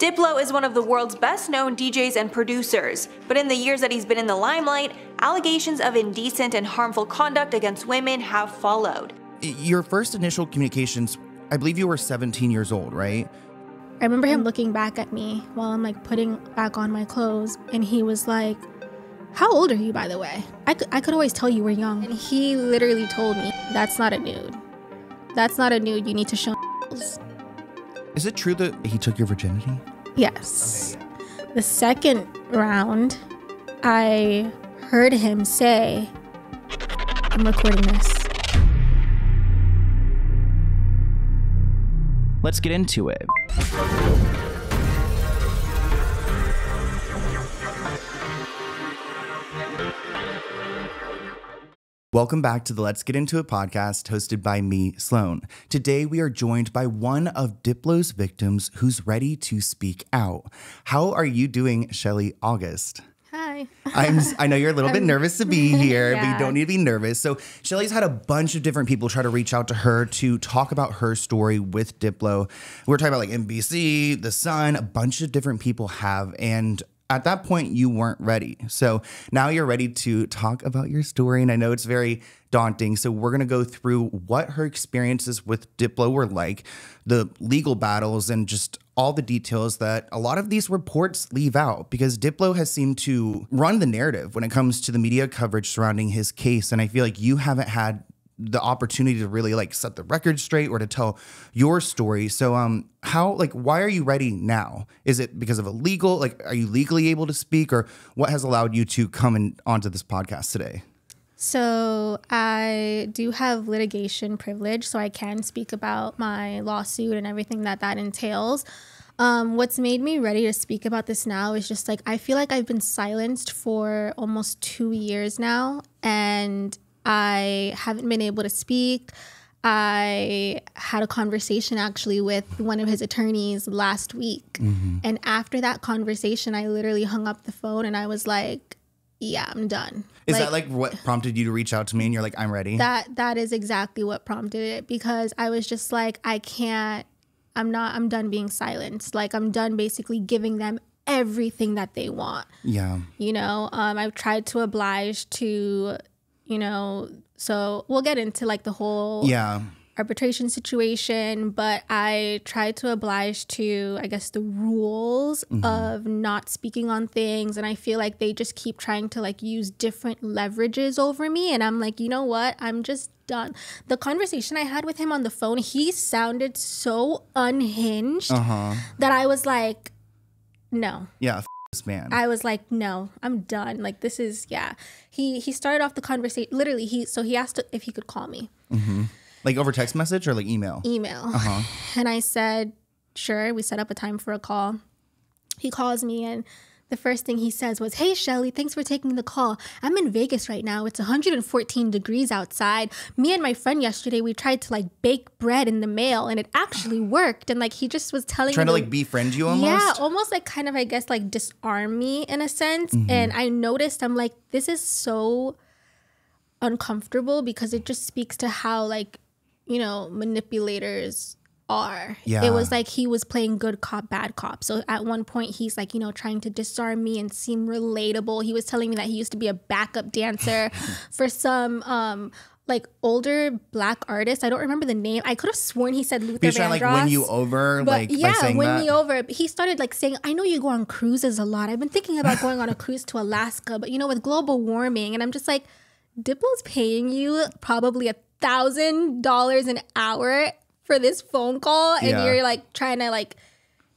Diplo is one of the world's best known DJs and producers, but in the years that he's been in the limelight, allegations of indecent and harmful conduct against women have followed. Your first initial communications, I believe you were 17 years old, right? I remember him looking back at me while I'm like putting back on my clothes, and he was like, How old are you, by the way? I could, I could always tell you were young. And he literally told me, That's not a nude. That's not a nude. You need to show. Is it true that he took your virginity? Yes. The second round, I heard him say, I'm recording this. Let's get into it. Welcome back to the Let's Get Into It podcast hosted by me, Sloan. Today we are joined by one of Diplo's victims who's ready to speak out. How are you doing, Shelly Auguste? Hi. I'm I know you're a little bit nervous to be here, but you don't need to be nervous. So Shelly's had a bunch of different people try to reach out to her to talk about her story with Diplo. We're talking about like NBC, The Sun, a bunch of different people have and at that point you weren't ready. So now you're ready to talk about your story and I know it's very daunting. So we're going to go through what her experiences with Diplo were like, the legal battles and just all the details that a lot of these reports leave out because Diplo has seemed to run the narrative when it comes to the media coverage surrounding his case. And I feel like you haven't had the opportunity to really like set the record straight or to tell your story. So um how like why are you ready now? Is it because of a legal like are you legally able to speak or what has allowed you to come in onto this podcast today? So I do have litigation privilege, so I can speak about my lawsuit and everything that that entails. Um, what's made me ready to speak about this now is just like I feel like I've been silenced for almost two years now, and I haven't been able to speak. I had a conversation actually with one of his attorneys last week. And after that conversation, I literally hung up the phone and I was like, yeah, I'm done. Is that like what prompted you to reach out to me and you're like I'm ready? that that is exactly what prompted it because I was just like I can't I'm not I'm done being silenced. Like I'm done basically giving them everything that they want. yeah. You know, um I've tried to oblige to, you know, so we'll get into like the whole Yeah. arbitration situation, but I tried to oblige to, I guess, the rules of not speaking on things. And I feel like they just keep trying to like use different leverages over me. And I'm like, you know what? I'm just done. The conversation I had with him on the phone, he sounded so unhinged Uh-huh. that I was like, no. Yeah, this man. I was like, no, I'm done. Like this is yeah. He he started off the conversation literally he so he asked if he could call me. Mm-hmm. like over text message or like email? email. Uh-huh. And I said, sure. We set up a time for a call. He calls me and the first thing he says was, Hey Shelly, thanks for taking the call. I'm in Vegas right now. It's 114 degrees outside. Me and my friend yesterday, we tried to like bake bread in the mail and it actually worked. And like he just was telling Trying to me like befriend you almost? yeah, almost like kind of, I guess, like disarm me in a sense. Mm-hmm. And I noticed, I'm like, this is so uncomfortable because it just speaks to how, like, you know, manipulators are. Yeah. It was like he was playing good cop, bad cop. So at one point, he's like, you know, trying to disarm me and seem relatable. He was telling me that he used to be a backup dancer for some, um, like older black artist. I don't remember the name. I could have sworn he said Luther He's trying to like win you over But like by yeah, win that. me over. But he started like saying, "I know you go on cruises a lot. I've been thinking about going on a cruise to Alaska, but you know, with global warming." And I'm just like, Diplo's paying you probably a thousand dollars an hour for this phone call, and Yeah. you're like trying to like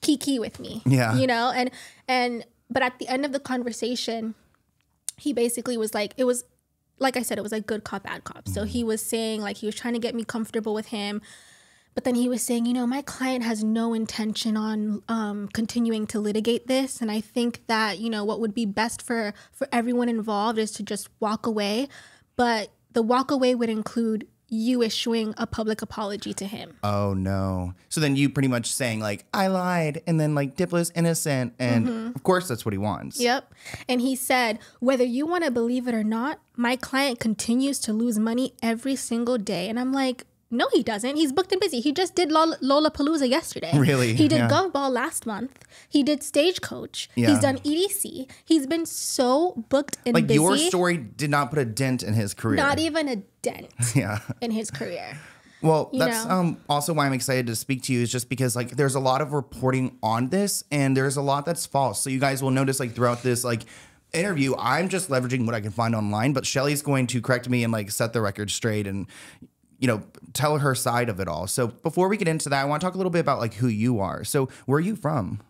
kiki with me. Yeah. you know, and and but at the end of the conversation, he basically was like, it was like I said, it was like good cop, bad cop. So he was saying like he was trying to get me comfortable with him. But then he was saying, you know, my client has no intention on um, continuing to litigate this, and I think that you know what would be best for for everyone involved is to just walk away. But the walk away would include you issuing a public apology to him. Oh no. So then you pretty much saying like I lied and then like Diplo's innocent and Mm-hmm. of course that's what he wants. Yep. And he said, whether you want to believe it or not, my client continues to lose money every single day. And I'm like, no, he doesn't. He's booked and busy. He just did Lola Lollapalooza yesterday. Really? He did Yeah. Gov Ball last month. He did Stagecoach. Yeah. He's done EDC. He's been so booked and Like busy. your story did not put a dent in his career. Not even a dent yeah. in his career. Well, you that's um, also why I'm excited to speak to you is just because like there's a lot of reporting on this and there's a lot that's false. So you guys will notice like throughout this like interview, I'm just leveraging what I can find online, but Shelly's going to correct me and like set the record straight and you know tell her side of it all. So before we get into that, I want to talk a little bit about like who you are. So where are you from?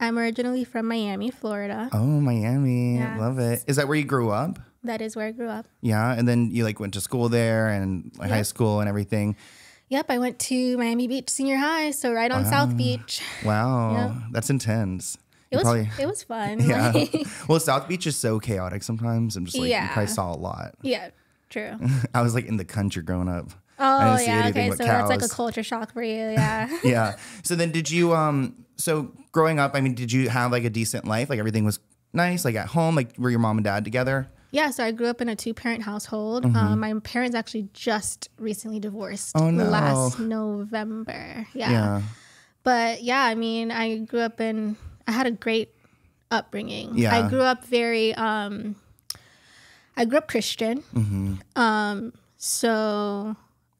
I'm originally from Miami, Florida. Oh, Miami. Love it. Is that where you grew up? That is where I grew up. Yeah, and then you like went to school there and like, high school and everything. Yep, I went to Miami Beach Senior High, so right on South ah. Beach. Wow, Yeah. that's intense. It was probably- it was fun. Yeah. Like, well, South Beach is so chaotic sometimes. I'm just like, you probably saw a lot. yeah, true. I was like in the country growing up. Oh yeah, okay. So that's like a culture shock for you, yeah. Yeah. So then did you, um, so growing up, I mean, did you have like a decent life? Like everything was nice, like at home? Like were your mom and dad together? yeah, so I grew up in a two parent household. Um, my parents actually just recently divorced. Oh, no. last November. Yeah. Yeah. But yeah, I mean, I grew up in I had a great upbringing. Yeah. I grew up very um I grew up Christian. Mm-hmm. Um so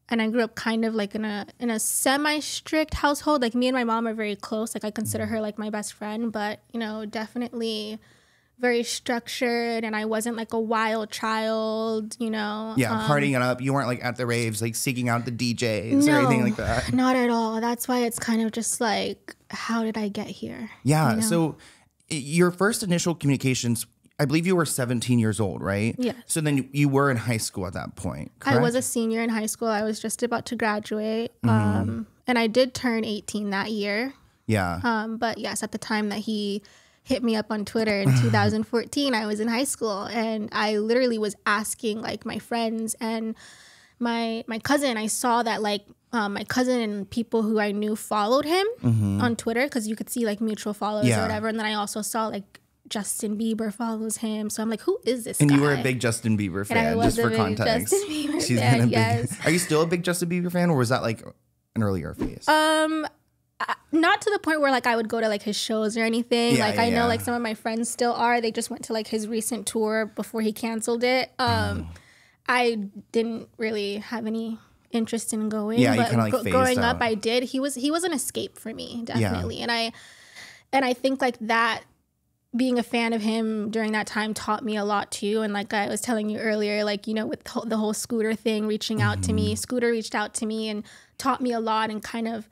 and I grew up kind of like in a in a semi strict household. Like me and my mom are very close. Like I consider her like my best friend, but you know, definitely very structured and I wasn't like a wild child, you know. Yeah. Um, partying it up. You weren't like at the raves, like seeking out the DJs or anything like that. Not at all. That's why it's kind of just like, how did I get here? Yeah. you know? So your first initial communications, I believe you were 17 years old, right? Yes. So then you- you were in high school at that point. I was a senior in high school. I was just about to graduate. Mm-hmm. Um, and I did turn 18 that year. Yeah. Um, but yes, at the time that he hit me up on Twitter in 2014, I was in high school and I literally was asking like my friends and my my cousin. I saw that like um, my cousin and people who I knew followed him on Twitter because you could see like mutual follows Mm-hmm. Yeah. or whatever. And then I also saw like Justin Bieber follows him. So I'm like, who is this And guy? you were a big Justin Bieber fan, just for big context. She's fan, been a big. yes. Are you still a big Justin Bieber fan, or was that like an earlier phase? Um, not to the point where like I would go to like his shows or anything. Yeah, like yeah, I know yeah. like some of my friends still are. They just went to like his recent tour before he canceled it. Um, Oh. I didn't really have any interest in going. Yeah, but like, phased growing up. I did. He was he was an escape for me definitely, and I and I think like that being a fan of him during that time taught me a lot too. And like I was telling you earlier, like, you know, with the whole- Scooter thing reaching out to Mm-hmm. me, Scooter reached out to me and taught me a lot and kind of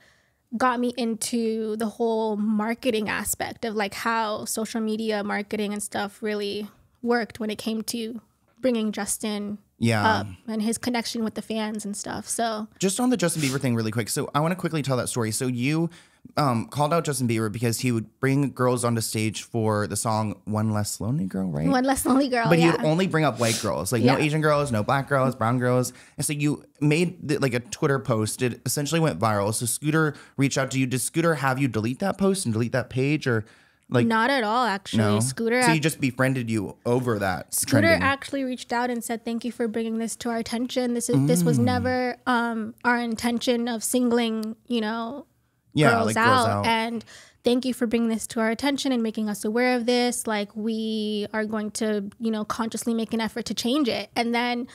got me into the whole marketing aspect of like how social media marketing and stuff really worked when it came to bringing Justin yeah. up and his connection with the fans and stuff. So Just on the Justin Bieber thing, really quick. So I want to quickly tell that story. So you um, called out Justin Bieber because he would bring girls onto stage for the song "One Less Lonely Girl," right? one less lonely girl. but he would only bring up white girls, like no Asian girls, no black girls, brown girls. And so you made the, like a Twitter post. It essentially went viral. So Scooter reached out to you. Did Scooter have you delete that post and delete that page, or like Not at all, actually. no? Scooter So he just befriended you over that. Scooter trending. actually reached out and said, "Thank you for bringing this to our attention. This is this was Mm. never um, our intention of singling, you know, yeah, girls, like out. girls out. And thank you for bringing this to our attention and making us aware of this. Like we are going to, you know, consciously make an effort to change it." And then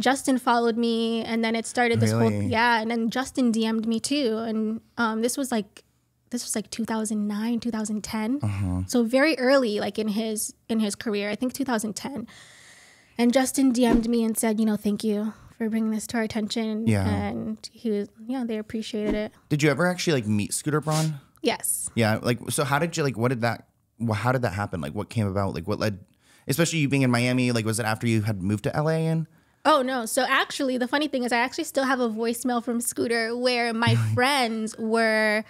Justin followed me, and then it started this whole yeah. And then Justin DM'd me too, and um, this was like this was like 2009 2010 Uh-huh. so very early like in his in his career i think 2010 and justin dm'd me and said you know thank you for bringing this to our attention Yeah. and he was yeah they appreciated it Did you ever actually like meet Scooter Braun? yes Yeah, like so. How did you like? What did that? wh- How did that happen? Like, what came about? Like, what led? Especially you being in Miami. Like, was it after you had moved to LA? And Oh no. So actually the funny thing is I actually still have a voicemail from Scooter where my friends were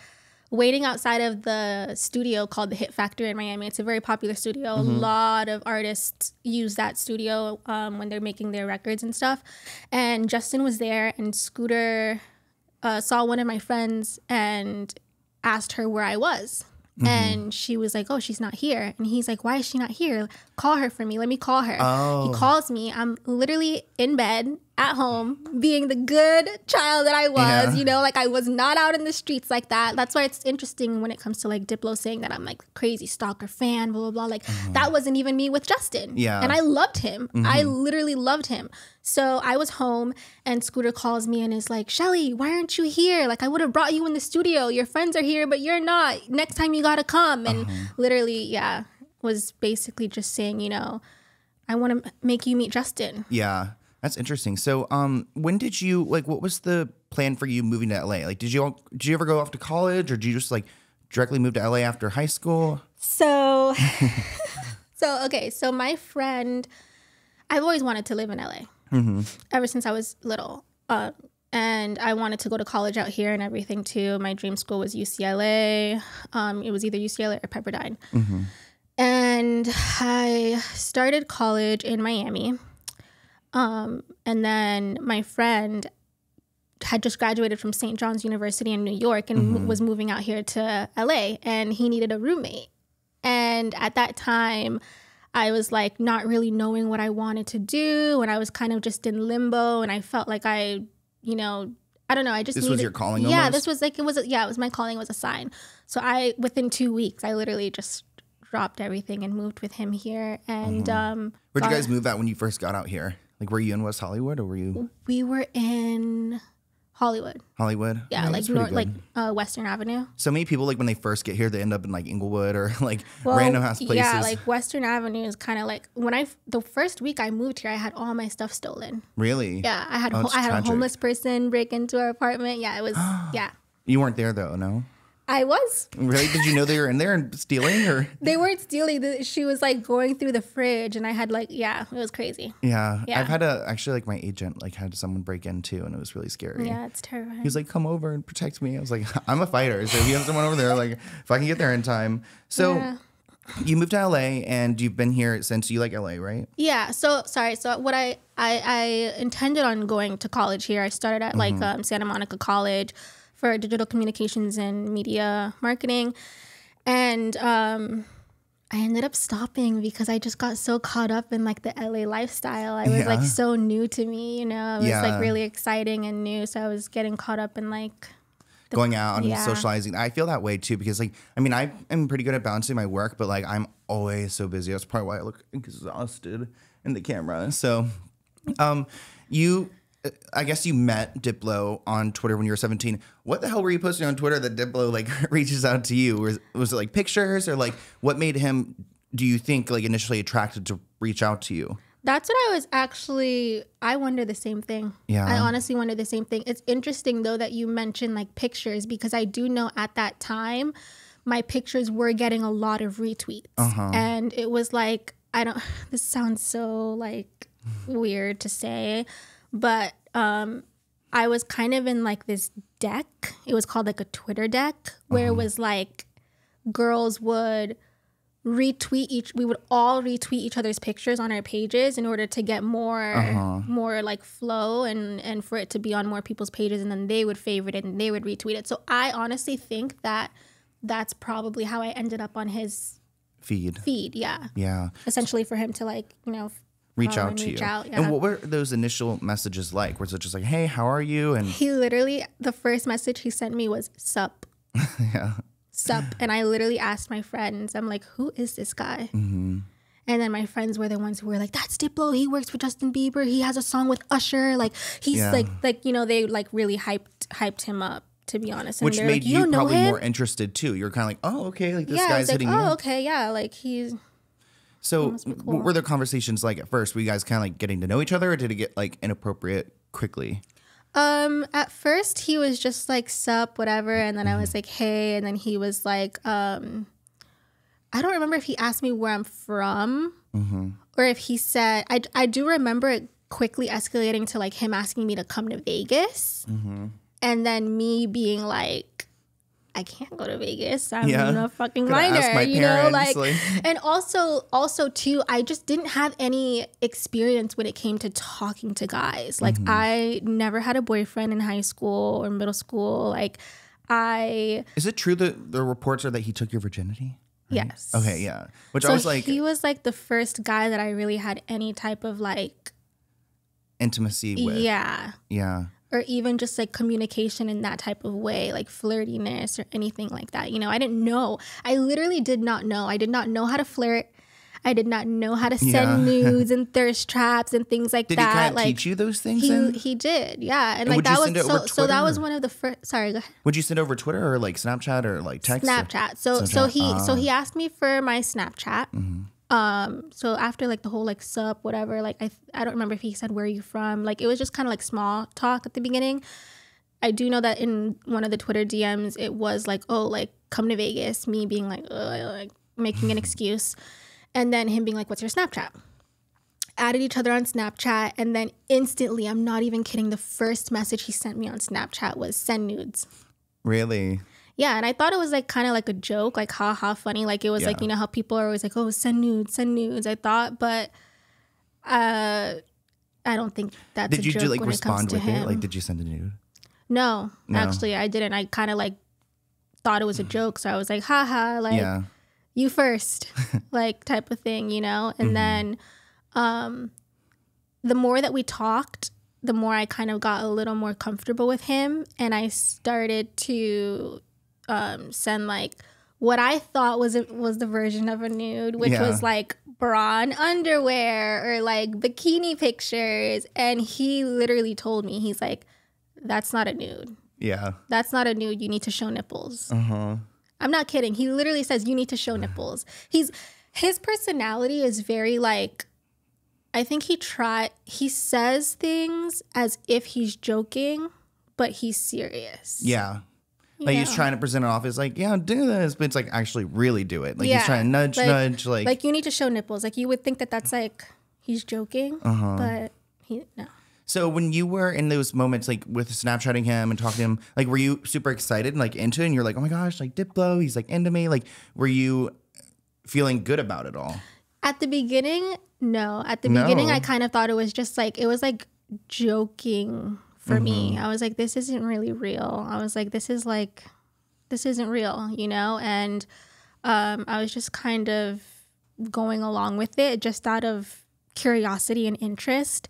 waiting outside of the studio called the Hit Factory in Miami. It's a very popular studio. A lot of artists use that studio um, when they're making their records and stuff. And Justin was there and Scooter uh, saw one of my friends and asked her where I was. And she was like, "Oh, she's not here." And he's like, "Why is she not here? Call her for me. Let me call her." Oh. He calls me. I'm literally in bed at home, being the good child that I was, Yeah. you know, like I was not out in the streets like that. That's why it's interesting when it comes to like Diplo saying that I'm like crazy stalker fan, blah blah blah. Like that wasn't even me with Justin. Yeah. Mm-hmm. And I loved him. I literally loved him. So I was home and Scooter calls me and is like, Shelly, why aren't you here? Like I would have brought you in the studio. Your friends are here, but you're not. Next time you gotta come. And Uh-huh. literally, yeah, was basically just saying, you know, I want to make you meet Justin. Yeah, that's interesting. So, um, when did you like? What was the plan for you moving to LA? Like, did you did you ever go off to college, or did you just like directly move to LA after high school? So, so okay. So my friend, I've always wanted to live in LA ever since I was little. Um, and I wanted to go to college out here and everything too. My dream school was UCLA. Um, it was either UCLA or Pepperdine. And I started college in Miami. Um, and then my friend had just graduated from St. John's University in New York and m- was moving out here to LA and he needed a roommate. And at that time, I was like not really knowing what I wanted to do and I was kind of just in limbo and I felt like I, you know, I don't know, I just This was needed- your calling Yeah, almost? this was like it was a, yeah, it was my calling it was a sign. So I within 2 weeks I literally just dropped everything and moved with him here and um Where'd you guys move at when you first got out here? Like, were you in West Hollywood or were you we were in Hollywood. Hollywood? Yeah, like north, like uh, Western Avenue. so many people like when they first get here, they end up in like Inglewood or like Well, random ass places. Yeah, like Western Avenue is kind of like when I the first week I moved here, I had all my stuff stolen. really? Yeah, I had Oh, I had tragic. a homeless person break into our apartment. Yeah, it was. yeah, You weren't there though, no? I was. Really? Did you know they were in there and stealing or? They weren't stealing. She was like going through the fridge, and I had like, yeah, it was crazy. Yeah. Yeah. I've had a actually like my agent like had someone break in too, and it was really scary. Yeah, it's terrifying. He was like, "Come over and protect me." I was like, "I'm a fighter, so if you have someone over there, like, if I can get there in time." So, Yeah. you moved to LA, and you've been here since you like LA, right? Yeah. So sorry. So what I I, I intended on going to college here. I started at like um, Santa Monica College for digital communications and media marketing, and um, I ended up stopping because I just got so caught up in like the LA lifestyle. I was like so new to me. You know, it was Yeah. like really exciting and new. So I was getting caught up in like Going out and yeah. socializing. I feel that way too because, like, I mean, I am pretty good at balancing my work, but like, I'm always so busy. That's probably why I look exhausted in the camera. So, um, you. I guess you met Diplo on Twitter when you were 17. What the hell were you posting on Twitter that Diplo like reaches out to you? Was, was it like pictures or like what made him, do you think, like initially attracted to reach out to you? That's what I was actually. I wonder the same thing. Yeah. I honestly wonder the same thing. It's interesting though that you mentioned like pictures because I do know at that time my pictures were getting a lot of retweets. Uh-huh. And it was like, I don't, this sounds so like weird to say, but um, I was kind of in like this deck. It was called like a Twitter deck where Uh-huh. it was like girls would retweet each we would all retweet each other's pictures on our pages in order to get more Uh-huh. more like flow and and for it to be on more people's pages and then they would favorite it and they would retweet it so i honestly think that that's probably how i ended up on his Feed. feed yeah Yeah. essentially for him to like you know Reach out to reach you. out, yeah. And what were those initial messages like? Was it just like, hey, how are you? And he literally the first message he sent me was sup yeah. sup and i literally asked my friends i'm like who is this guy Mm-hmm. and then my friends were the ones who were like that's diplo he works with justin bieber he has a song with usher like he's Yeah. like like you know they like really hyped hyped him up to be honest and Which made like, you, know probably more interested too. You're kind of like, oh, okay, like this yeah guy's like hitting oh you. okay yeah like he's So, cool. were the conversations like at first? Were you guys kind of like getting to know each other, or did it get like inappropriate quickly? Um, at first he was just like sup, whatever, and then I was like, hey, and then he was like, um, I don't remember if he asked me where I'm from or if he said I I do remember it quickly escalating to like him asking me to come to Vegas, and then me being like. I can't go to Vegas. I'm Yeah. a fucking minor, you know, like, like- and also, also too, I just didn't have any experience when it came to talking to guys. Like, Mm-hmm. I never had a boyfriend in high school or middle school. Like, I Is it true that the reports are that he took your virginity? yes. Okay, yeah. Which So I was like, he was like the first guy that I really had any type of like intimacy with. Yeah. Yeah. Or even just like communication in that type of way, like flirtiness or anything like that. You know, I didn't know. I literally did not know. I did not know how to flirt. I did not know how to send Yeah. nudes and thirst traps and things like Did he that. kind of like teach you those things he then? he did, yeah. And, And like that was so so that was one of the first sorry. Would you send over Twitter or like Snapchat or like text? Snapchat. So so Snapchat. he so Ah. he asked me for my Snapchat. Um. So after like the whole like sup whatever like I I don't remember if he said where are you from like it was just kind of like small talk at the beginning. I do know that in one of the Twitter DMs it was like oh like come to Vegas me being like like making an excuse, and then him being like what's your Snapchat. Added each other on Snapchat, and then instantly, I'm not even kidding. The first message he sent me on Snapchat was send nudes. Really? Yeah, and I thought it was like kind of like a joke, like ha ha funny. Like it was like you know how people are always like, oh, send nudes, send nudes. I thought, but uh, I don't think that's. Did a you joke do like when it comes respond to with him. it? Like, did you send a nude? no, No. actually, I didn't. I kind of like thought it was a joke, so I was like, haha, like yeah. you first, like type of thing, you know. And then, um, the more that we talked, the more I kind of got a little more comfortable with him, and I started to um, send like what I thought was a, was the version of a nude, which Yeah. was like bra and underwear or like bikini pictures. And he literally told me, he's like, "That's not a nude. Yeah. That's not a nude. You need to show nipples." Uh huh. I'm not kidding. He literally says you need to show nipples. He's his personality is very like I think he try he says things as if he's joking, but he's serious. Yeah. Like he's trying to present it off as like, yeah, do this, but it's like actually really do it. Like Yeah, he's trying to nudge, like- nudge, like, Like you need to show nipples. Like you would think that that's like he's joking, Uh-huh. but he no. So when you were in those moments, like with Snapchatting him and talking to him, like were you super excited and like into it? And you're like, oh my gosh, like Diplo, he's like into me. Like, were you feeling good about it all? At the beginning, no. At the No. beginning, I kind of thought it was just like it was like joking for me. Mm-hmm. I was like, this isn't really real. I was like, this is like, this isn't real, you know. And um, I was just kind of going along with it, just out of curiosity and interest.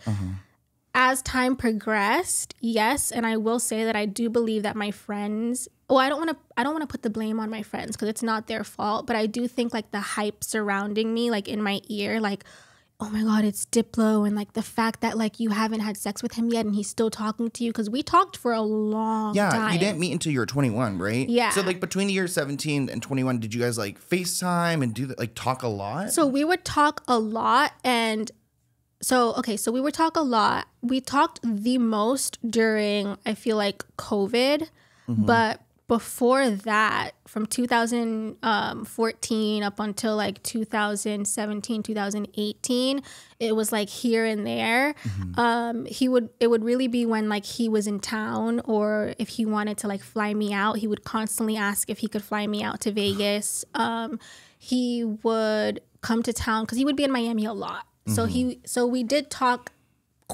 As time progressed, yes, and I will say that I do believe that my friends. Oh, I don't want to. I don't want to put the blame on my friends because it's not their fault. But I do think like the hype surrounding me, like in my ear, like, oh my god, it's Diplo, and like the fact that like you haven't had sex with him yet and he's still talking to you because we talked for a long time. Yeah, time. you didn't meet until you were 21, right? Yeah. So like between the years 17 and 21, did you guys like FaceTime and do that, like talk a lot? So we would talk a lot and so okay, so we would talk a lot. We talked the most during I feel like COVID, mm-hmm. but before that from 2014 up until like 2017 2018 it was like here and there. Um he would it would really be when like he was in town or if he wanted to like fly me out he would constantly ask if he could fly me out to vegas. Um he would come to town because he would be in miami a lot. So he so we did talk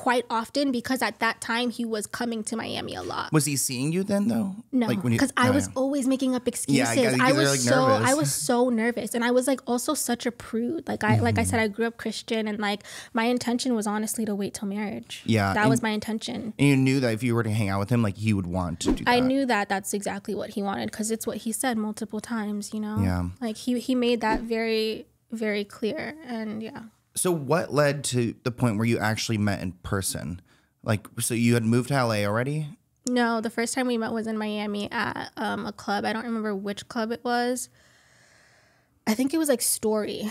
quite often because at that time he was coming to miami a lot was he seeing you then though? no, Like when because I Oh, was yeah. always making up excuses. guess- I because was like, so nervous. I was so nervous, and I was like also such a prude. Like I like I said, mm-hmm. I grew up Christian, and like my intention was honestly to wait till marriage. Yeah, that and- was my intention. And you knew that if you were to hang out with him, like he would want to do that. I knew that that's exactly what he wanted because it's what he said multiple times. You know, Yeah. like he he made that very very clear, and yeah. So what led to the point where you actually met in person? Like, so you had moved to LA already? No, the first time we met was in Miami at um, a club. I don't remember which club it was. I think it was like Story,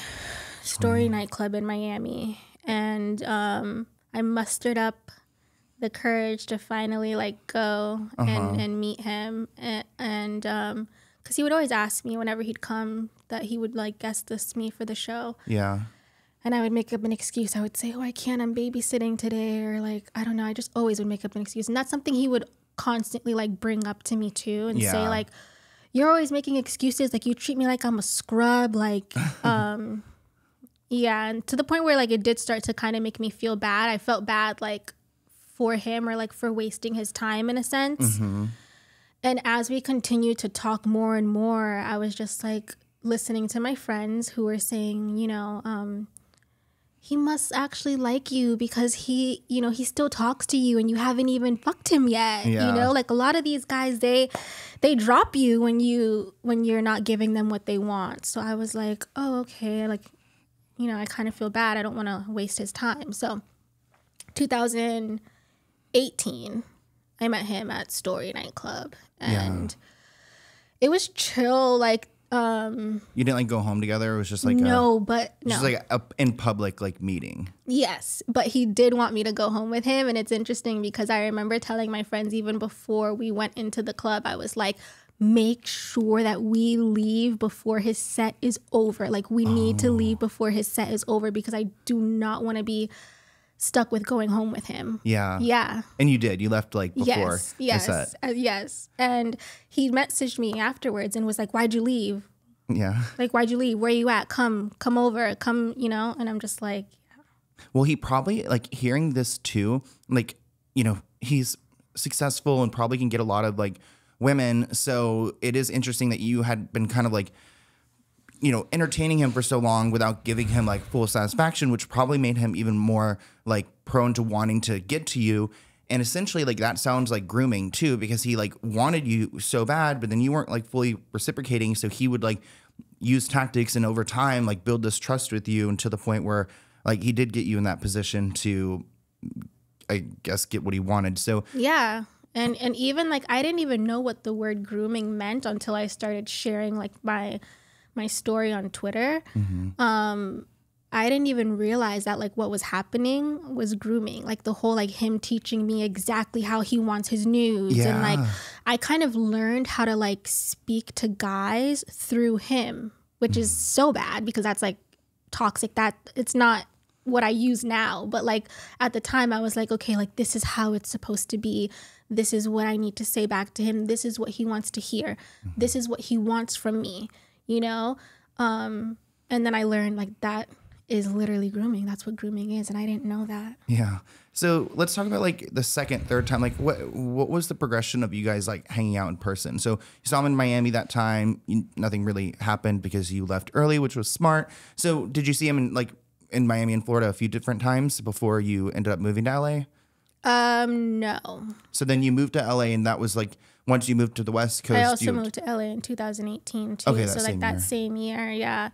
Story nightclub in Miami, and um, I mustered up the courage to finally like go and, and meet him, and, and um, because he would always ask me whenever he'd come that he would like guest list me for the show. Yeah. And I would make up an excuse. I would say, "Oh, I can't. I'm babysitting today," or like, I don't know. I just always would make up an excuse, and that's something he would constantly like bring up to me too, and say like, "You're always making excuses. Like you treat me like I'm a scrub. Like, um, yeah." And to the point where like it did start to kind of make me feel bad. I felt bad like for him or like for wasting his time in a sense. And as we continued to talk more and more, I was just like listening to my friends who were saying, you know, um, he must actually like you because he, you know, he still talks to you and you haven't even fucked him yet. Yeah. You know, like a lot of these guys, they they drop you when you when you're not giving them what they want. So I was like, oh, okay, like, you know, I kind of feel bad. I don't want to waste his time. So 2018, I met him at Story nightclub and it was chill, like um You didn't like go home together. It was just like no, but no. just like a in public like meeting. Yes, but he did want me to go home with him. And it's interesting because I remember telling my friends even before we went into the club, I was like, make sure that we leave before his set is over. Like, we need to leave before his set is over because I do not want to be stuck with going home with him. Yeah. Yeah. And you did. You left like before Yes. Yes. uh, yes. And he messaged me afterwards and was like, Why'd you leave? Yeah. Like, why'd you leave? Where are you at? Come, come over. Come, you know? And I'm just like, Well, he probably like hearing this too, like, you know, he's successful and probably can get a lot of like women. So it is interesting that you had been kind of like, you know, entertaining him for so long without giving him like full satisfaction, which probably made him even more like prone to wanting to get to you. And essentially, like that sounds like grooming too, because he like wanted you so bad, but then you weren't like fully reciprocating. So he would like use tactics and over time like build this trust with you and to the point where like he did get you in that position to I guess get what he wanted. So Yeah. And and even like I didn't even know what the word grooming meant until I started sharing like my my story on Twitter. Mm-hmm. Um I didn't even realize that like what was happening was grooming. Like the whole like him teaching me exactly how he wants his news and like I kind of learned how to like speak to guys through him, which is mm-hmm. so bad because that's like toxic. That it's not what I use now, but like at the time I was like, okay, like this is how it's supposed to be. This is what I need to say back to him. This is what he wants to hear. Mm-hmm. This is what he wants from me, you know? Um and then I learned like that is literally grooming. That's what grooming is and I didn't know that. Yeah. So let's talk about like the second, third time. Like, what what was the progression of you guys like hanging out in person? So you saw him in Miami that time. You, nothing really happened because you left early, which was smart. So did you see him in like in Miami and Florida a few different times before you ended up moving to LA? Um no. So then you moved to LA, and that was like once you moved to the West Coast. I also moved to LA in 2018 too. Okay, that so like that year. same year, yeah.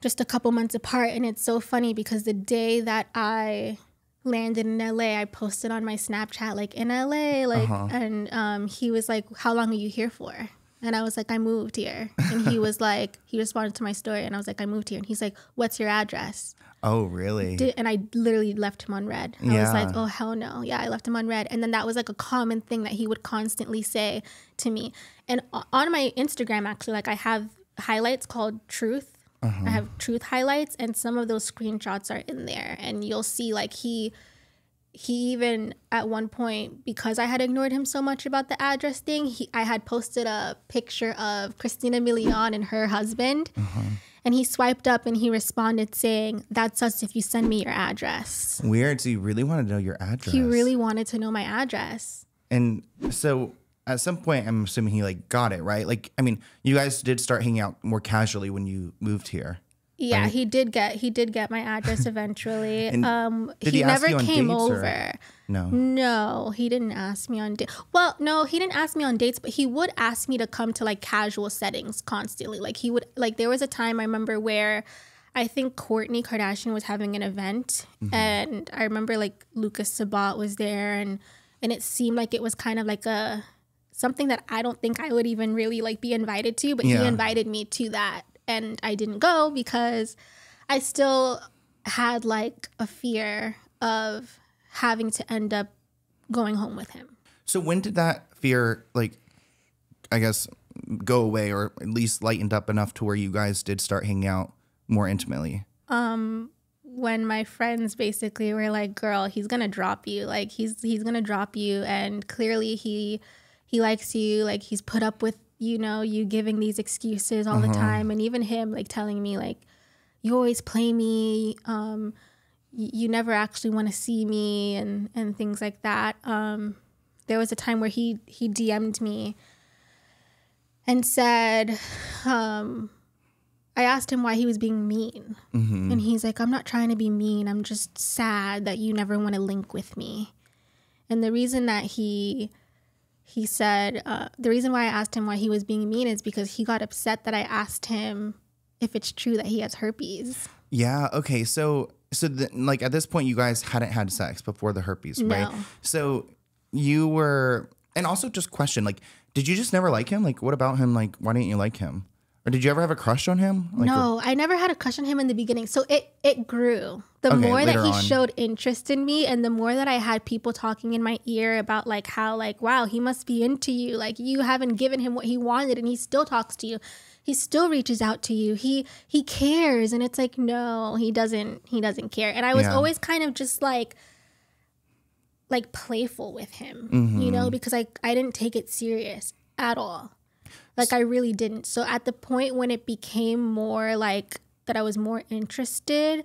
Just a couple months apart. And it's so funny because the day that I landed in LA, I posted on my Snapchat, like in LA, like Uh-huh. and um he was like, How long are you here for? And I was like, I moved here. And he was like, he responded to my story and I was like, I moved here. And he's like, What's your address? Oh, really? Did, and I literally left him on read. I was like, oh hell no. Yeah, I left him on read. And then that was like a common thing that he would constantly say to me. And on my Instagram, actually, like I have highlights called truth. I uh-huh. have truth highlights, and some of those screenshots are in there. And you'll see like he he even at one point because I had ignored him so much about the address thing, he I had posted a picture of Christina Milian and her husband. Uh-huh. And he swiped up and he responded saying, That's us if you send me your address. Weird. So you really wanted to know your address? He really wanted to know my address. And so at some point, I'm assuming he like got it right. Like, I mean, you guys did start hanging out more casually when you moved here. Yeah, he did get he did get my address eventually. Um he, he never came dates, or- over. No. No, he didn't ask me on dates. Well, no, he didn't ask me on dates, but he would ask me to come to like casual settings constantly. Like he would like there was a time I remember where I think Kourtney Kardashian was having an event and I remember like Lukas Sabbat was there and and it seemed like it was kind of like a something that I don't think I would even really like be invited to, but Yeah. he invited me to that and I didn't go because I still had like a fear of having to end up going home with him. So when did that fear, like, I guess, go away, or at least lightened up enough to where you guys did start hanging out more intimately? Um When my friends basically were like, "Girl, he's going to drop you. Like he's he's going to drop you and clearly he he likes you. Like he's put up with, you know, you giving these excuses all the time and even him like telling me like you always play me um y- you never actually want to see me and and things like that um there was a time where he he DM'd me and said um I asked him why he was being mean. And he's like, I'm not trying to be mean. I'm just sad that you never want to link with me. And the reason that he he said uh, the reason why I asked him why he was being mean is because he got upset that I asked him if it's true that he has herpes. Yeah. Okay. So, so the, like at this point, you guys hadn't had sex before the herpes, right? So you were, and also just question, like, did you just never like him? Like, what about him? Like, why didn't you like him? Or did you ever have a crush on him? Like, no, I never had a crush on him in the beginning. So it it grew. The Okay, more that he on. showed interest in me and the more that I had people talking in my ear about like how like wow, he must be into you. Like you haven't given him what he wanted and he still talks to you. He still reaches out to you. He he cares and it's like no, he doesn't he doesn't care. And I was Yeah. always kind of just like like playful with him, you Mm-hmm. know, because I I didn't take it serious at all. Like I really didn't. So at the point when it became more like that I was more interested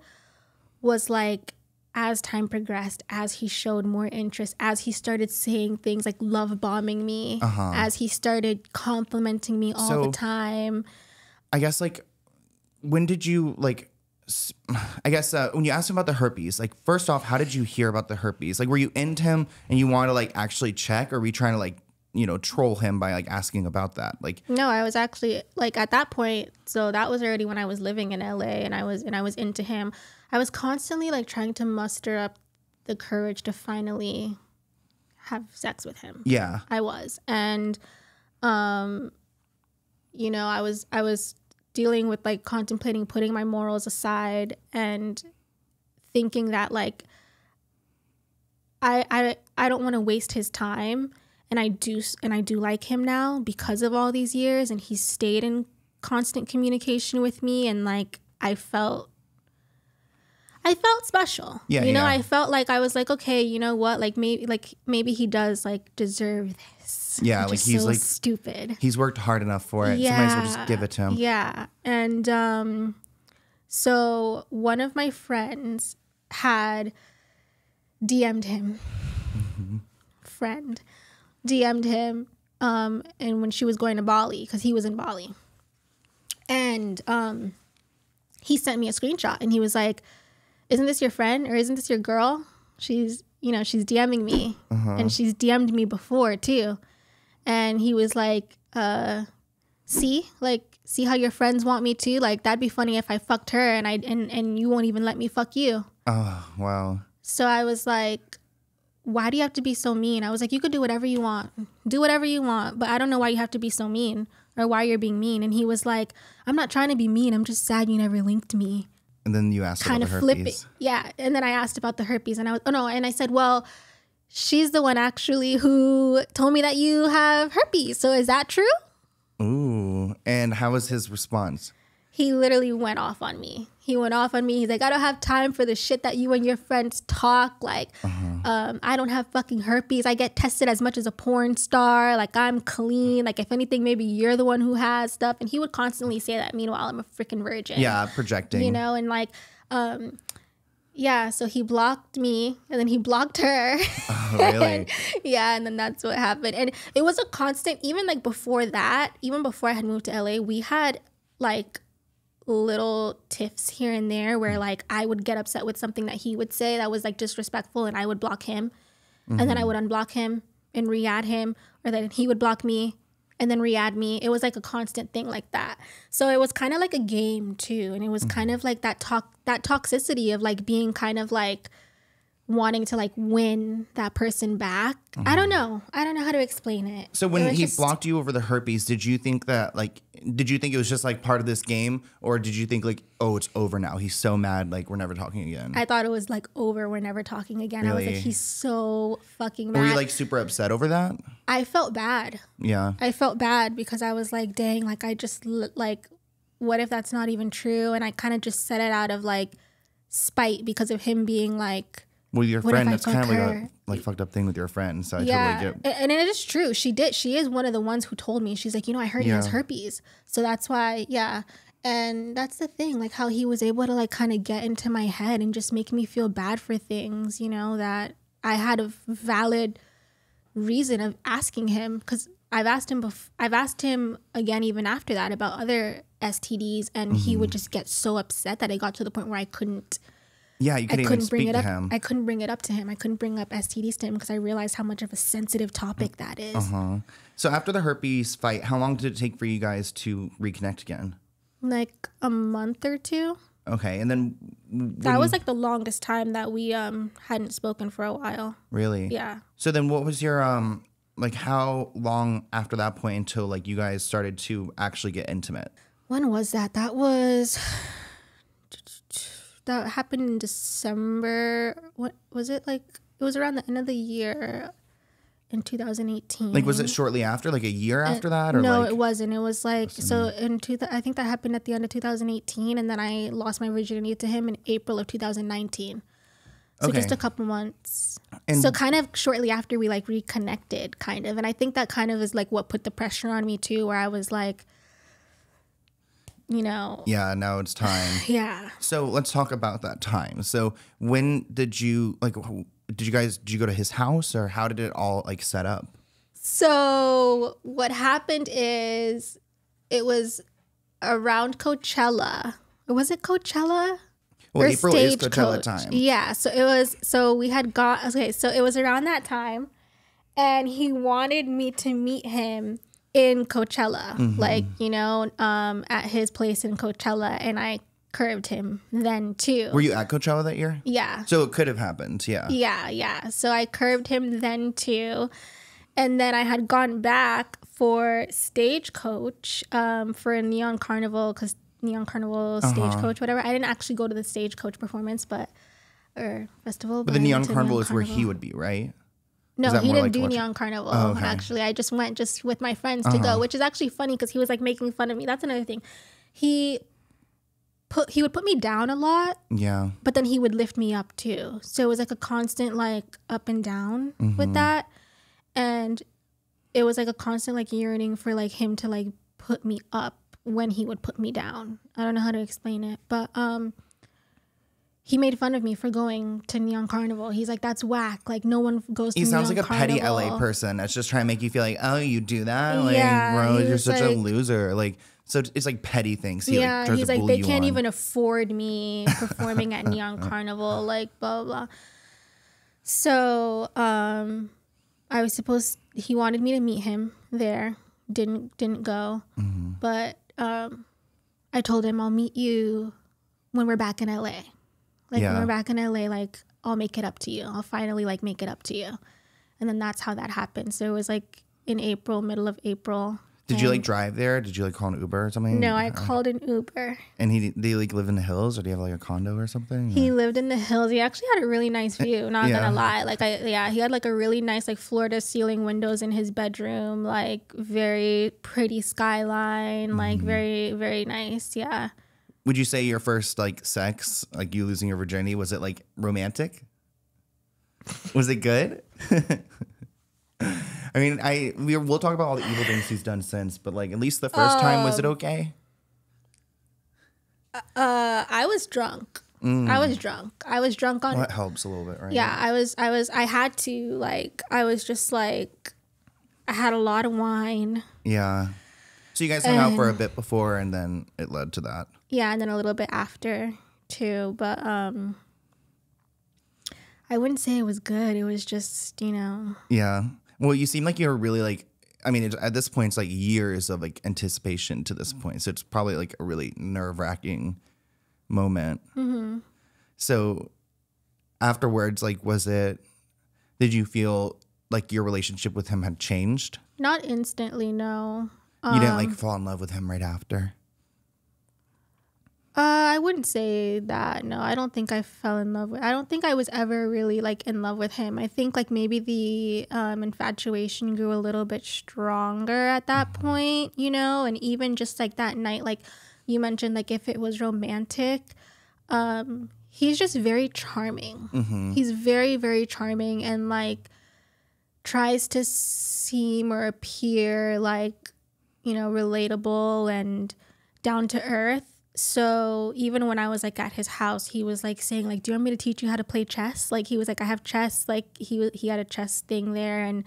was like as time progressed, as he showed more interest, as he started saying things like love bombing me, as he started complimenting me all Uh-huh. So- the time. I guess like when did you like I guess uh, when you asked him about the herpes, like first off, how did you hear about the herpes? Like were you into him and you wanted to like actually check or were you trying to like, you know, troll him by like asking about that? Like No, I was actually like at that point. So that was already when I was living in LA and I was and I was into him. I was constantly like trying to muster up the courage to finally have sex with him. yeah. I was. And um you know, I was I was dealing with like contemplating putting my morals aside and thinking that like I I I don't want to waste his time and I do and I do like him now because of all these years and he stayed in constant communication with me and like I felt I felt special. Yeah, You know, yeah. I felt like I was like, okay, you know what? Like maybe like maybe he does like deserve this. Yeah, like he's, so like- stupid. He's worked hard enough for it. so might as well just give it to him. Yeah. And um so one of my friends had DM'd him. Friend DM'd him um and when she was going to Bali cuz he was in Bali. And um he sent me a screenshot and he was like, "Isn't this your friend or isn't this your girl? She's, you know, she's DMing me and she's DM'd me before too." And he was like, uh see like see how your friends want me to like that'd be funny if i fucked her and i and, and you won't even let me fuck you Oh, wow. so i was like why do you have to be so mean? I was like you could do whatever you want. Do whatever you want but i don't know why you have to be so mean or why you're being mean. And he was like i'm not trying to be mean. I'm just sad you never linked me. And then you asked kind about of it. yeah. And then i asked about the herpes and i was oh no. And i said well she's the one actually who told me that you have herpes. So is that true? Ooh. And how was his response? He literally went off on me. He went off on me. He's like, I don't have time for the shit that you and your friends talk. Like, um, I don't have fucking herpes. I get tested as much as a porn star. Like, I'm clean. Like, if anything, maybe you're the one who has stuff. And he would constantly say that. Meanwhile, I'm a freaking virgin. Yeah, projecting. You know, and like, um, yeah, so he blocked me and then he blocked her. Oh, really? yeah, and then that's what happened. And it was a constant, even like before that, even before I had moved to LA, we had like little tiffs here and there where mm. like I would get upset with something that he would say that was like disrespectful and I would block him. And then I mm-hmm. would unblock him and re add him, or then he would block me and then re add me. It was like a constant thing like that. So it was kind of like a game too. And it was mm-hmm. kind of like that talk, that toxicity of like being kind of like, wanting to like win that person back. I don't mm-hmm. know. I don't know how to explain it. So when was he just- blocked you over the herpes, did you think that like did you think it was just like part of this game or did you think like oh it's over now? He's so mad like we're never talking again. I thought it was like over. We're never talking again. I was like, he's so fucking Were you like super upset over that? I felt bad. Yeah. I felt bad because I was like, dang, like I just l- like, what if that's not even true? And I kind of just said it out of like spite because of him being like, With your What friend, that's kind of like a like fucked up thing with your friend. So I yeah, totally get. A- and it is true. She did. She is one of the ones who told me. She's like, you know, I heard he has herpes, so that's why. Yeah, and that's the thing. Like how he was able to like kind of get into my head and just make me feel bad for things. You know that I had a valid reason of asking him because I've asked him. Bef- I've asked him again even after that about other STDs, and he would mm-hmm. just get so upset that I got to the point where I couldn't. Yeah, you I couldn't even couldn't bring speak it to up. him. I couldn't bring it up to him. I couldn't bring up STDs to him because I realized how much of a sensitive topic that is. Uh-huh. so after the herpes fight, how long did it take for you guys to reconnect again? Like a month or two. Okay, and then That was like the longest time that we um hadn't spoken for a while. really, Yeah. So then, what was your um like? How long after that point until like you guys started to actually get intimate? When was that? That was that happened in December. What was it like? It was around the end of the year in 2018. Like, was it shortly after, like a year after that, or no, like? it wasn't. It was like so in two. I think that happened at the end of 2018, and then I lost my virginity to him in April of 2019. So just a couple months. And- so kind of shortly after we like reconnected, kind of, and I think that kind of is like what put the pressure on me too, where I was like, you know, yeah, now it's time. yeah. So let's talk about that time. So when did you like? Did you guys did you go to his house or how did it all like set up? So what happened is it was around Coachella. Was it Coachella? Well, Or April is Coachella Stagecoach. time. Yeah. So it was so we had got okay, so it was around that time and he wanted me to meet him in Coachella. Mm-hmm. Like, you know, um at his place in Coachella and I curved him then too. Were you at Coachella that year? yeah. So it could have happened. Yeah. Yeah, yeah. So I curved him then too. And then I had gone back for Stagecoach um, for a Neon Carnival because Neon Carnival, Uh-huh. Stagecoach, whatever. I didn't actually go to the Stagecoach performance, but or festival. But the Neon went to Carnival is where he would be, right? No, he didn't like do Neon Carnival. Oh, okay. Uh-huh. Actually, I just went just with my friends to go, which is actually funny because he was like making fun of me. That's another thing. He put he would put me down a lot Yeah. but then he would lift me up too. So it was like a constant like up and down Mm-hmm. with that. And it was like a constant like yearning for like him to like put me up when he would put me down. I don't know how to explain it, but um he made fun of me for going to Neon Carnival. He's like, "That's whack. Like no one goes." He to sounds Neon like a petty LA person that's just trying to make you feel like, oh, you do that, like, Yeah, bro, you're such a loser. Like, so it's like petty things. He yeah, like he's like, they can't on. even afford me performing at Neon Carnival, like blah blah. So, um, I was supposed. He wanted me to meet him there. Didn't didn't go, Mm-hmm. but um, I told him I'll meet you when we're back in LA. Like Yeah. when we're back in LA, like I'll make it up to you. I'll finally like make it up to you, and then that's how that happened. So it was like in April, middle of April. Did you like drive there? Did you like call an Uber or something? No, I called an Uber. And he did he like live in the hills or do you have like a condo or something? He lived in the hills. He actually had a really nice view. Not Yeah. gonna lie, like I yeah, he had like a really nice like floor to ceiling windows in his bedroom. Like very pretty skyline. Like Mm-hmm. very very nice. Yeah. Would you say your first like sex, like you losing your virginity, was it like romantic? Was it good? I mean, I we, we'll talk about all the evil things he's done since, but like at least the first time was it Um, okay? Uh, I was drunk. I was drunk. I was drunk on. Well, that helps a little bit, right? Yeah, I was. I was. I had to like. I was just like. I had a lot of wine. Yeah. So you guys hung out for a bit before, and then it led to that. Yeah, and then a little bit after too. But um I wouldn't say it was good. It was just, you know, Yeah. Well, you seem like you're really like. I mean, it, at this point, it's like years of like anticipation to this point, so it's probably like a really nerve wracking moment. Mm-hmm. So, afterwards, like, was it? Did you feel like your relationship with him had changed? not instantly, no. You didn't Um, like fall in love with him right after. Uh, I wouldn't say that. No, I don't think I fell in love with. I don't think I was ever really like in love with him. I think like maybe the um, infatuation grew a little bit stronger at that point, you know. And even just like that night, like you mentioned, like if it was romantic, um, he's just very charming. He's very very charming and like tries to seem or appear like you know relatable and down to earth. So even when I was like at his house, he was like saying like, "Do you want me to teach you how to play chess?" Like he was like, "I have chess." Like he he had a chess thing there and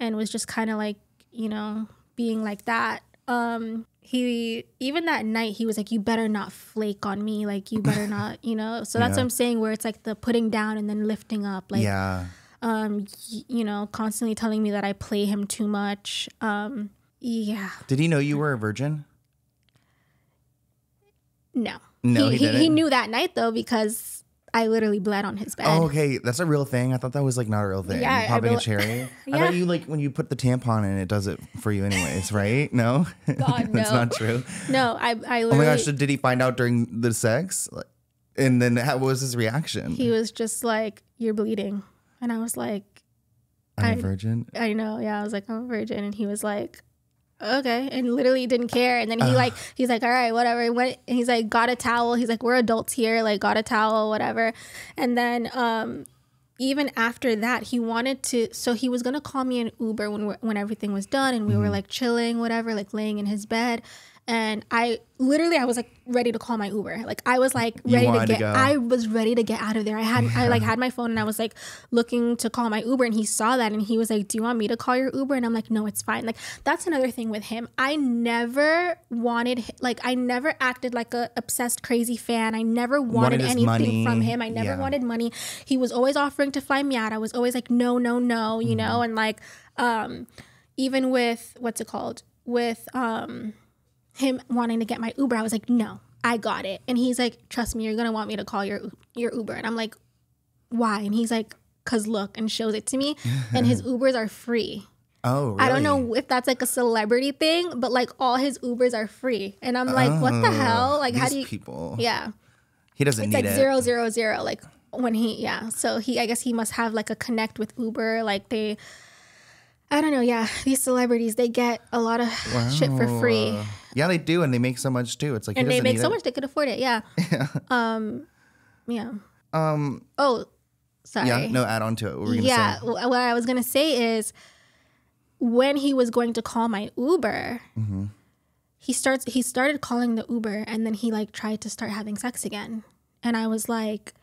and was just kind of like you know being like that. Um, he even that night he was like you better not flake on me like you better not you know so that's Yeah. what i'm saying where it's like the putting down and then lifting up like yeah. um y- you know constantly telling me that i play him too much um yeah Did he know you were a virgin? No No, he he, didn't? knew that night though because i literally bled on his bed Oh, okay. That's a real thing. I thought that was like not a real thing. Yeah, I Popping a cherry. I Yeah. thought you like when you put the tampon in, it does it for you anyways, right? No, God, that's no. not true. no i i Oh my gosh! so Did he find out during the sex? And then how, what was his reaction? he was just like you're bleeding and i was like I'm a I- virgin. I know. Yeah, I was like, I'm a virgin, and he was like, okay, and literally didn't care. And then he like, he's like, all right, whatever. He went. And he's like, got a towel. He's like, we're adults here. Like, got a towel, whatever. And then, um, even after that, he wanted to. So he was gonna call me an Uber when when everything was done, and we Mm-hmm. were like chilling, whatever, like laying in his bed. And I literally, I was like ready to call my Uber. Like I was like ready to wanted to get. I was ready to get out of there. I had I like had my phone and I was like looking to call my Uber and he saw that and he was like, "Do you want me to call your Uber?" And I'm like, "No, it's fine." Like that's another thing with him. I never wanted like I never acted like a obsessed crazy fan. I never wanted, Wanted anything money. from him. I never Yeah. wanted money. He was always offering to fly me out. I was always like, "No, no, no," you know, and like um even with what's it called? With um him wanting to get my Uber, I was like, no, I got it. And he's like, trust me, you're gonna want me to call your your Uber. And I'm like, why? And he's like, cause look, and shows it to me. and his Ubers are free. Oh, really? I don't know if that's like a celebrity thing, but like all his Ubers are free. And I'm like, what the Oh, hell? Like, how do you? people? Yeah, He doesn't it's need like it. zero zero zero. Like when he, yeah. So he, I guess he must have like a connect with Uber. Like they. I don't know. Yeah, these celebrities they get a lot of shit for free. Yeah, they do, and they make so much too. It's like and they make so it. much they could afford it. Yeah. Um. Yeah. Um. Oh, sorry. Yeah. No. Add on to it. What Yeah. say? What I was gonna say is, when he was going to call my Uber, Mm-hmm. he starts. He started calling the Uber, and then he like tried to start having sex again, and I was like.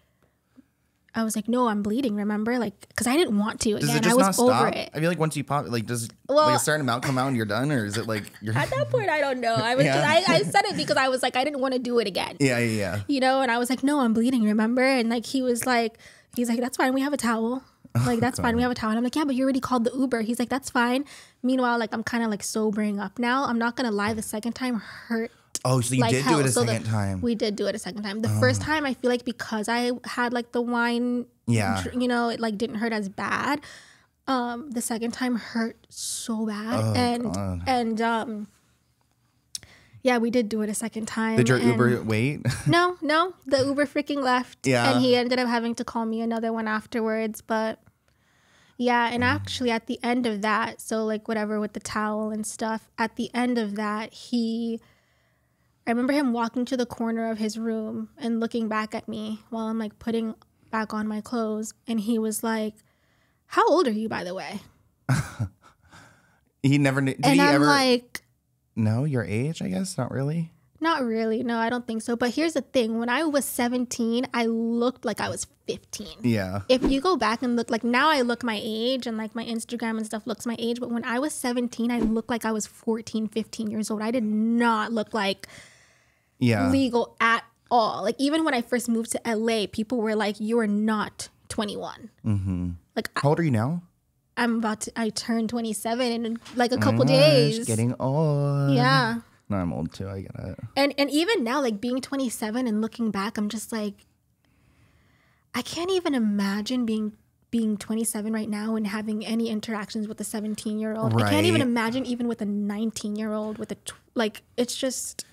I was like, no, I'm bleeding. Remember, like, because I didn't want to Does again. it just I not was stop? over it. I feel like once you pop, like, does Well- like a certain amount come out and you're done, or is it like you're? At that point, I don't know. I was. Yeah. I, I said it because I was like, I didn't want to do it again. yeah, yeah, yeah. you know and i was like no i'm bleeding remember and like he was like he's like that's fine we have a towel oh, like that's fine we have a towel and i'm like yeah but you already called the uber he's like that's fine meanwhile like i'm kind of like sobering up now i'm not gonna lie the second time hurt Oh, so you like did hell. do it a So the- second time. Oh. we did do it a second time the first time i feel like because i had like the wine Yeah. you know it like didn't hurt as bad um the second time hurt so bad Oh, and God. and um yeah we did do it a second time Did your Uber wait? no, no. The Uber freaking left. Yeah. And he ended up having to call me another one afterwards. But yeah, and actually at the end of that, so like whatever with the towel and stuff, at the end of that, he I remember him walking to the corner of his room and looking back at me while I'm like putting back on my clothes. And he was like, How old are you, by the way? he never knew. Did and he I'm ever like, No, your age? I guess not really. Not really. No, I don't think so. But here's the thing when I was 17, I looked like I was 15. Yeah. if you go back and look like now I look my age and like my Instagram and stuff looks my age, but when I was 17, I looked like I was 14, 15 years old. I did not look like Yeah. legal at all. Like even when I first moved to LA, people were like, "You are not 21." Mm-hmm. Like I, How old are you now? I'm about to. I turned 27 in like a Oh couple Gosh, days. Getting old. yeah. No, I'm old too. I get it. And and even now, like being 27 and looking back, I'm just like, I can't even imagine being being 27 right now and having any interactions with a 17 year old. I can't even imagine even with a 19 year old with a like. It's just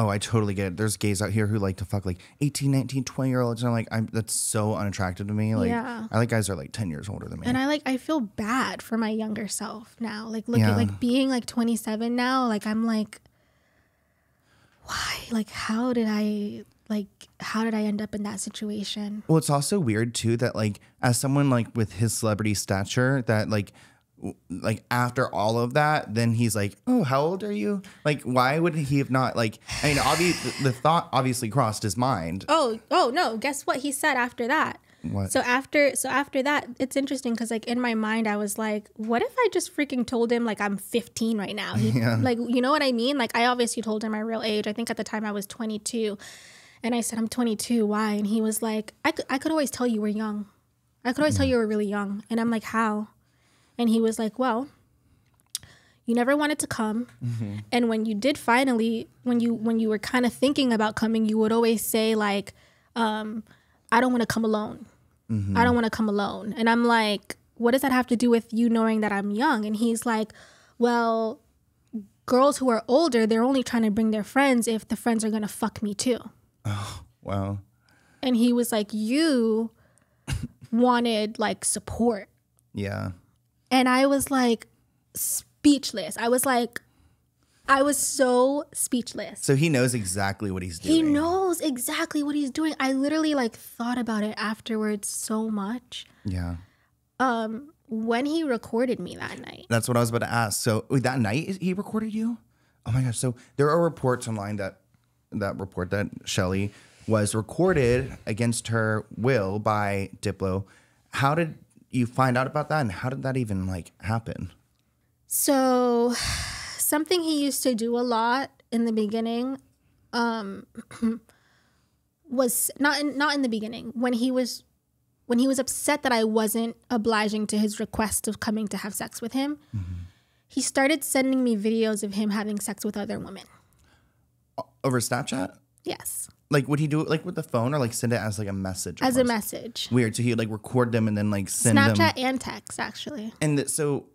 Oh, I totally get it. There's gays out here who like to fuck like 18, 19, 20 year olds. And I'm like, I'm that's so unattractive to me. Like, Yeah. I like guys that are like 10 years older than me. and I like I feel bad for my younger self now. Like looking Yeah. like being like 27 now. Like I'm like, why? Like how did I like how did I end up in that situation? Well, it's also weird too that like as someone like with his celebrity stature that like like after all of that, then he's like, "Oh, how old are you?" Like, why would he have not like? I mean, obviously, the thought obviously crossed his mind. Oh, oh no! Guess what he said after that? What? So after so after that, it's interesting because like in my mind, I was like, what if I just freaking told him like I'm 15 right now? He, Like you know what I mean? Like I obviously told him my real age. I think at the time I was 22, and I said I'm 22. Why? And he was like, I could I could always tell you were young. I could always tell you were really young. And I'm like, how? And he was like, well. You never wanted to come, and when you did finally, when you when you were kind of thinking about coming, you would always say like, um, "I don't want to come alone." I don't want to come alone. And I'm like, what does that have to do with you knowing that I'm young? And he's like, well, girls who are older, they're only trying to bring their friends if the friends are going to fuck me too. Oh wow. And he was like, you wanted like support. Yeah. And I was like, speechless. I was like, I was so speechless. So he knows exactly what he's doing. He knows exactly what he's doing. I literally like thought about it afterwards so much. Yeah. Um, when he recorded me that night. That's what I was about to ask. So wait, that night he recorded you? Oh my gosh. So there are reports online that that report that Shelly was recorded against her will by Diplo. How did you find out about that and how did that even like happen? So, something he used to do a lot in the beginning um, was not in, not in the beginning when he was when he was upset that I wasn't obliging to his request of coming to have sex with him. He started sending me videos of him having sex with other women. Over Snapchat? Yes, Like would he do it like with the phone or like send it as like a message? as a message. Weird. So he would like record them and then like send Snapchat them. and text actually. And th- so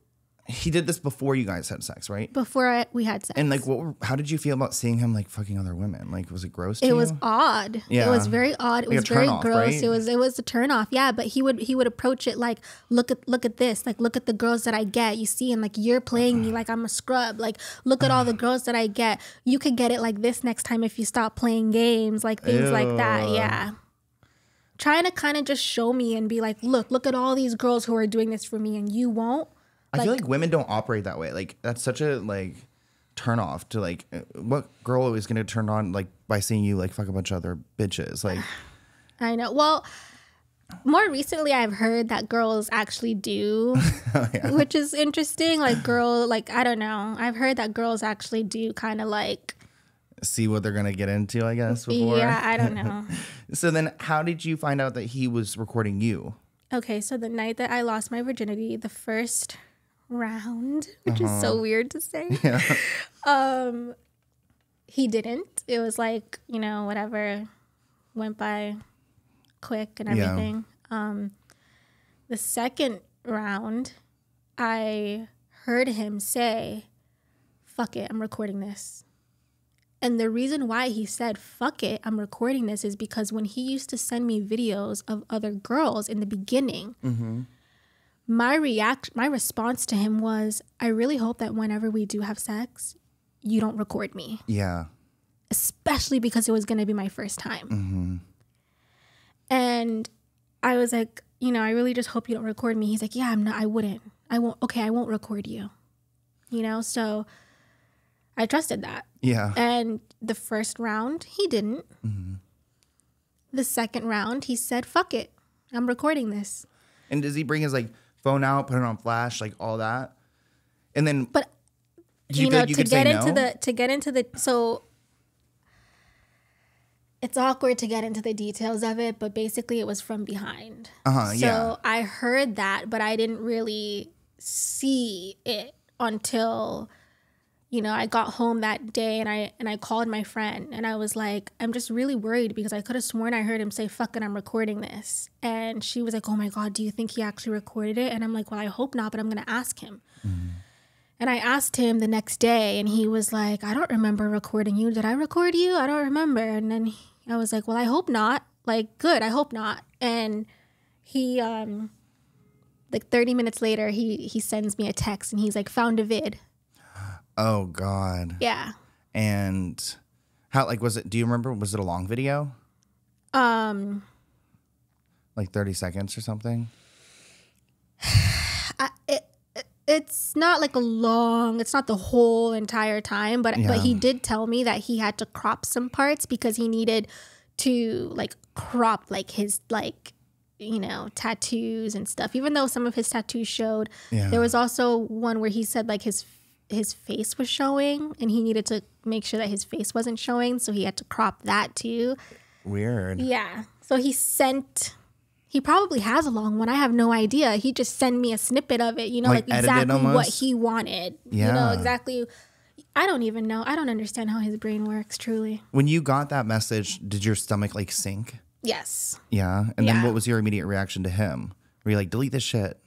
he did this before you guys had sex, right? Before I, we had sex. And like, what? Were, how did you feel about seeing him like fucking other women? Like, was it gross? To it you? was odd. Yeah. It was very odd. It Like was very turn-off, gross. right? It was it was a turn off. Yeah, but he would he would approach it like look at look at this. Like look at the girls that I get. You see and like you're playing me like I'm a scrub. Like look at all the girls that I get. You could get it like this next time if you stop playing games, like things like that. Yeah. Trying to kind of just show me and be like, look, look at all these girls who are doing this for me and you won't. I feel like women don't operate that way. Like, that's such a like turn off to like uh, what girl is gonna turn on like by seeing you like fuck a bunch of other bitches? Like, I know. Well, more recently, I've heard that girls actually do, which is interesting. Like, girl, like, I don't know. I've heard that girls actually do kind of like, see what they're gonna get into. I guess before. yeah, I don't know. So then, how did you find out that he was recording you? okay, so the night that I lost my virginity, the first round, which is so weird to say, um, he didn't. It was like, you know, whatever went by quick and Yeah. everything. Um, the second round, I heard him say, fuck it, I'm recording this. And the reason why he said, fuck it, I'm recording this is because when he used to send me videos of other girls in the beginning, my react my response to him was, I really hope that whenever we do have sex, you don't record me Yeah. especially because it was going to be my first time. Mm-hmm. And I was like, you know, I really just hope you don't record me. He's like, yeah, I'm not, I wouldn't. I won't, okay, I won't record you. You know, so I trusted that. Yeah. And the first round, he didn't. Mm-hmm. The second round, he said, fuck it. I'm recording this. And does he bring his like phone out, put it on flash, like all that? And then, But you you know you to could get into no? the to get into the so it's awkward to get into the details of it but basically it was from behind Uh-huh, so yeah. i heard that but i didn't really see it until you know i got home that day and i and i called my friend and i was like i'm just really worried because i could have sworn i heard him say fuck it i'm recording this and she was like oh my god do you think he actually recorded it and i'm like well i hope not but i'm gonna ask him and I asked him the next day, and he was like, I don't remember recording you. Did I record you? I don't remember. And then he- I was like, Well, I hope not. Like, good. I hope not. And he, um, like 30 minutes later, he he sends me a text and he's like, Found a vid. Oh God. Yeah. And how like was it? Do you remember? Was it a long video? Um, Like thirty seconds or something? I, it, it- it's not like a long it's not the whole entire time but but he did tell me that he had to crop some parts because he needed to like crop like his like you know, tattoos and stuff. Even though some of his tattoos showed, Yeah. there was also one where he said like his his face was showing and he needed to make sure that his face wasn't showing, so he had to crop that too. Weird. Yeah. So he sent he probably has a long one. I have no idea. He just sent me a snippet of it, you know, Like like, exactly what he wanted. You Yeah. know, exactly I don't even know. I don't understand how his brain works, truly. When you got that message, did your stomach like sink? Yes. Yeah. And then what was your immediate reaction to him? Were you like, delete this shit?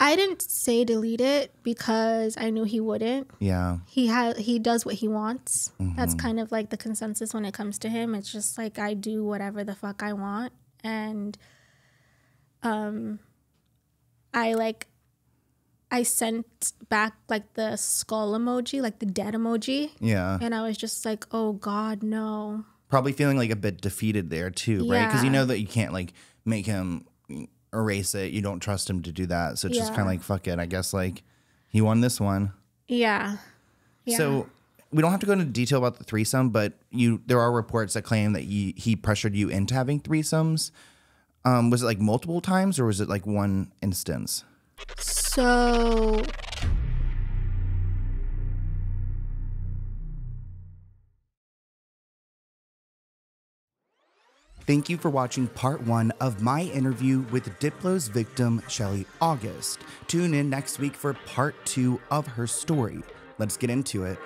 I didn't say delete it because I knew he wouldn't. Yeah. He has he does what he wants. Mm-hmm. That's kind of like the consensus when it comes to him. It's just like I do whatever the fuck I want and um I like I sent back like the skull emoji, like the dead emoji, Yeah. and I was just like, "Oh god, no." Probably feeling like a bit defeated there too, right? Because you know that you can't like make him erase it. You don't trust him to do that. So it's just kind of like, fuck it. I guess like he won this one. Yeah. Yeah. So we don't have to go into detail about the threesome, but you there are reports that claim that he, he pressured you into having threesomes. Um, was it like multiple times or was it like one instance? So Thank you for watching part one of my interview with Diplo's victim, Shelly Auguste. Tune in next week for part two of her story. Let's get into it.